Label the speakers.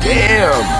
Speaker 1: Damn.